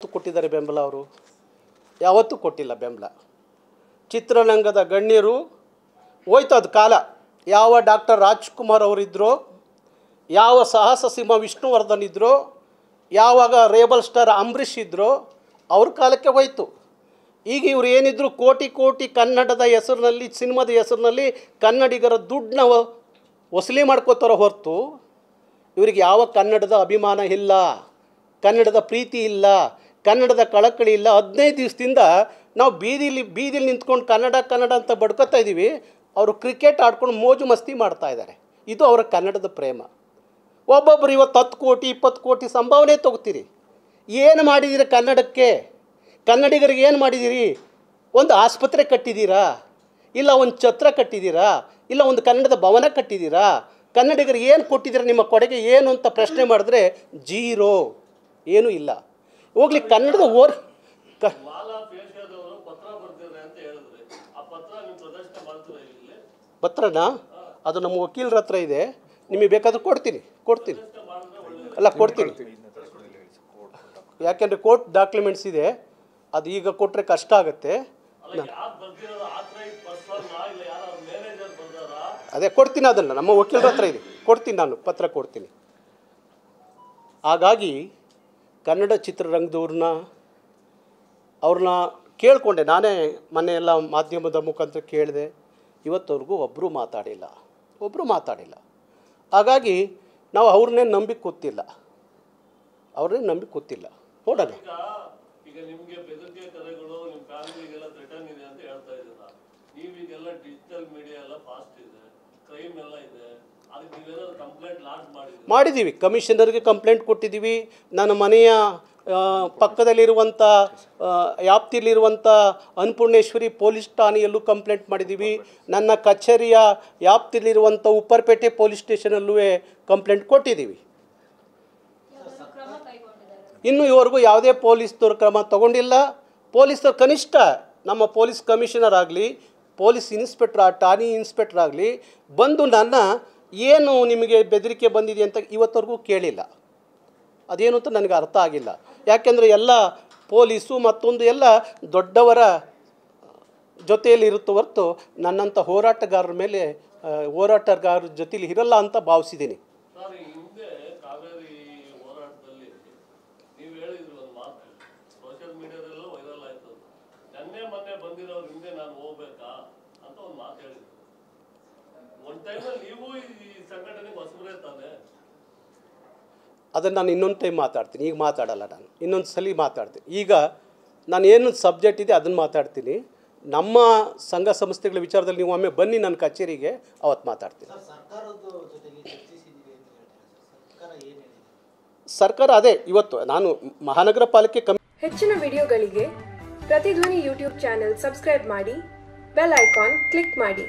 ಯಾವತ್ತು ಕೊಟ್ಟಿದ್ದಾರೆ ಬೆಂಬಲ ಅವರು? ಯಾವತ್ತೂ ಕೊಟ್ಟಿಲ್ಲ ಬೆಂಬಲ. ಚಿತ್ರರಂಗದ ಗಣ್ಯರು ಹೋಯ್ತು ಅದು ಕಾಲ. ಯಾವ ಡಾಕ್ಟರ್ ರಾಜ್ಕುಮಾರ್ ಅವರಿದ್ದರೋ ಯಾವ ಸಾಹಸ ಸಿಂಹ ವಿಷ್ಣುವರ್ಧನ್ ಇದ್ದರೋ ಯಾವಾಗ ರೇಬಲ್ ಸ್ಟಾರ್ ಅಂಬರೀಷ್ ಇದ್ದರೋ ಅವ್ರ ಕಾಲಕ್ಕೆ ಹೋಯ್ತು. ಈಗ ಇವರು ಏನಿದ್ರು ಕೋಟಿ ಕೋಟಿ ಕನ್ನಡದ ಹೆಸರಿನಲ್ಲಿ, ಸಿನಿಮಾದ ಹೆಸರಿನಲ್ಲಿ ಕನ್ನಡಿಗರ ದುಡ್ಡನ್ನ ವಸೂಲಿ ಮಾಡ್ಕೋತಾರೋ ಹೊರತು ಇವರಿಗೆ ಯಾವ ಕನ್ನಡದ ಅಭಿಮಾನ ಇಲ್ಲ, ಕನ್ನಡದ ಪ್ರೀತಿ ಇಲ್ಲ ಕನ್ನಡದ ಕಳಕಳಿ ಇಲ್ಲ. ಹದಿನೈದು ದಿವಸದಿಂದ ನಾವು ಬೀದಿಲಿ ಬೀದಿಲಿ ನಿಂತ್ಕೊಂಡು ಕನ್ನಡ ಕನ್ನಡ ಅಂತ ಬಡ್ಕೋತಾ ಇದ್ದೀವಿ. ಅವರು ಕ್ರಿಕೆಟ್ ಆಡ್ಕೊಂಡು ಮೋಜು ಮಸ್ತಿ ಮಾಡ್ತಾ ಇದ್ದಾರೆ. ಇದು ಅವರ ಕನ್ನಡದ ಪ್ರೇಮ. ಒಬ್ಬೊಬ್ಬರು ಇವತ್ತು ಹತ್ತು ಕೋಟಿ, ಇಪ್ಪತ್ತು ಕೋಟಿ ಸಂಭಾವನೆ ತಗೋತೀರಿ. ಏನು ಮಾಡಿದ್ದೀರಿ ಕನ್ನಡಕ್ಕೆ? ಕನ್ನಡಿಗರಿಗೆ ಏನು ಮಾಡಿದ್ದೀರಿ ಒಂದು ಆಸ್ಪತ್ರೆ ಕಟ್ಟಿದ್ದೀರಾ ಇಲ್ಲ ಒಂದು ಛತ್ರ ಕಟ್ಟಿದ್ದೀರಾ ಇಲ್ಲ ಒಂದು ಕನ್ನಡದ ಭವನ ಕಟ್ಟಿದ್ದೀರಾ ಕನ್ನಡಿಗರಿಗೆ ಏನು ಕೊಟ್ಟಿದ್ದೀರಾ ನಿಮ್ಮ ಕೊಡುಗೆ ಏನು ಅಂತ ಪ್ರಶ್ನೆ ಮಾಡಿದ್ರೆ ಜೀರೋ. ಏನೂ ಇಲ್ಲ. ಹೋಗ್ಲಿ ಕನ್ನಡದ ಓರ್ ಕ ಪತ್ರನಾ ಅದು ನಮ್ಮ ವಕೀಲರ ಹತ್ರ ಇದೆ. ನಿಮಗೆ ಬೇಕಾದ್ರೆ ಕೊಡ್ತೀನಿ ಕೊಡ್ತೀನಿ. ಅಲ್ಲ, ಕೊಡ್ತೀನಿ. ಯಾಕೆಂದರೆ ಕೋರ್ಟ್ ಡಾಕ್ಯುಮೆಂಟ್ಸ್ ಇದೆ. ಅದು ಈಗ ಕೊಟ್ಟರೆ ಕಷ್ಟ ಆಗುತ್ತೆ. ಅದೇ, ಕೊಡ್ತೀನಿ ಅದನ್ನು. ನಮ್ಮ ವಕೀಲರ ಹತ್ರ ಇದೆ. ಕೊಡ್ತೀನಿ ನಾನು, ಪತ್ರ ಕೊಡ್ತೀನಿ. ಹಾಗಾಗಿ ಕನ್ನಡ ಚಿತ್ರರಂಗದವ್ರನ್ನ ಅವ್ರನ್ನ ಕೇಳಿಕೊಂಡೆ. ನಾನೇ ಮೊನ್ನೆ ಎಲ್ಲ ಮಾಧ್ಯಮದ ಮುಖಾಂತರ ಕೇಳಿದೆ. ಇವತ್ತವರೆಗೂ ಒಬ್ಬರು ಮಾತಾಡಿಲ್ಲ. ಒಬ್ಬರು ಮಾತಾಡಿಲ್ಲ. ಹಾಗಾಗಿ ನಾವು ಅವ್ರನ್ನೇ ನಂಬಿಕೆ ಗೊತ್ತಿಲ್ಲ ಅವ್ರನ್ನೇ ನಂಬಿಕೆ ಗೊತ್ತಿಲ್ಲ ನೋಡೋಣ. ಡಿಜಿಟಲ್ ಮೀಡಿಯಾ ಎಲ್ಲ ಫಾಸ್ಟ್ ಇದೆ. ಕ್ರೈಮ್ ಎಲ್ಲ ಇದೆ. ಮಾಡಿದ್ದೀವಿ. ಕಮಿಷನರ್ಗೆ ಕಂಪ್ಲೇಂಟ್ ಕೊಟ್ಟಿದ್ದೀವಿ. ನನ್ನ ಮನೆಯ ಪಕ್ಕದಲ್ಲಿರುವಂಥ ಯಾಪ್ತಿಯಲ್ಲಿರುವಂಥ ಅನ್ನಪೂರ್ಣೇಶ್ವರಿ ಪೊಲೀಸ್ ಠಾಣೆಯಲ್ಲೂ ಕಂಪ್ಲೇಂಟ್ ಮಾಡಿದ್ದೀವಿ. ನನ್ನ ಕಚೇರಿಯ ವ್ಯಾಪ್ತಿಯಲ್ಲಿರುವಂಥ ಉಪ್ಪರ್ಪೇಟೆ ಪೊಲೀಸ್ ಸ್ಟೇಷನಲ್ಲೂ ಕಂಪ್ಲೇಂಟ್ ಕೊಟ್ಟಿದ್ದೀವಿ. ಇನ್ನು ಇವರೆಗೂ ಯಾವುದೇ ಪೊಲೀಸ್ ಕ್ರಮ ತಗೊಂಡಿಲ್ಲ. ಪೊಲೀಸರು ಕನಿಷ್ಠ ನಮ್ಮ ಪೊಲೀಸ್ ಕಮಿಷನರ್ ಆಗಲಿ, ಪೊಲೀಸ್ ಇನ್ಸ್ಪೆಕ್ಟ್ರ್ ಠಾಣೆ ಇನ್ಸ್ಪೆಕ್ಟ್ರ್ ಆಗಲಿ, ಬಂದು ನನ್ನ ಏನು ನಿಮಗೆ ಬೆದರಿಕೆ ಬಂದಿದೆ ಅಂತ ಇವತ್ತವರೆಗೂ ಕೇಳಿಲ್ಲ. ಅದೇನು ಅಂತ ನನಗೆ ಅರ್ಥ ಆಗಿಲ್ಲ. ಯಾಕೆಂದರೆ ಎಲ್ಲ ಪೊಲೀಸು ಮತ್ತೊಂದು ಎಲ್ಲ ದೊಡ್ಡವರ ಜೊತೆಯಲ್ಲಿ ಇರುತ್ತೆ ಹೊರತು ನನ್ನಂಥ ಹೋರಾಟಗಾರರ ಮೇಲೆ ಹೋರಾಟಗಾರರ ಜೊತೆಯಲ್ಲಿ ಇರಲ್ಲ ಅಂತ ಭಾವಿಸಿದ್ದೀನಿ. ಒಂದು ಮಾತು. ಒಂದು ಅದನ್ನು ನಾನು ಇನ್ನೊಂದು ಟೈಮ್ ಮಾತಾಡ್ತೀನಿ. ಈಗ ಮಾತಾಡಲ್ಲ ನಾನು. ಇನ್ನೊಂದು ಸಲ ಮಾತಾಡ್ತೀನಿ. ಈಗ ನಾನು ಏನು ಸಬ್ಜೆಕ್ಟ್ ಇದೆ ಅದನ್ನು ಮಾತಾಡ್ತೀನಿ. ನಮ್ಮ ಸಂಘ ಸಂಸ್ಥೆಗಳ ವಿಚಾರದಲ್ಲಿ ನೀವು ಒಮ್ಮೆ ಬನ್ನಿ ನನ್ನ ಕಚೇರಿಗೆ ಅವತ್ತು ಮಾತಾಡ್ತೀನಿ. ಸರ್ ಸರ್ಕಾರದ ಜೊತೆಗೆ ಚರ್ಚಿಸಿದ್ದೀವಿ ಅಂತ ಹೇಳ್ತಾರೆ ಸರ್? ಸರ್ಕಾರ ಏನು ಹೇಳಿದೆ? ಸರ್ಕಾರ ಅದೇ ಇವತ್ತು ನಾನು ಮಹಾನಗರ ಪಾಲಿಕೆ ಕಮ್ಮಿ ಹೆಚ್ಚಿನ ವಿಡಿಯೋಗಳಿಗೆ ಪ್ರತಿಧ್ವನಿ ಯೂಟ್ಯೂಬ್ ಚಾನೆಲ್ ಸಬ್ಸ್ಕ್ರೈಬ್ ಮಾಡಿ ಬೆಲ್ ಐಕಾನ್ ಕ್ಲಿಕ್ ಮಾಡಿ.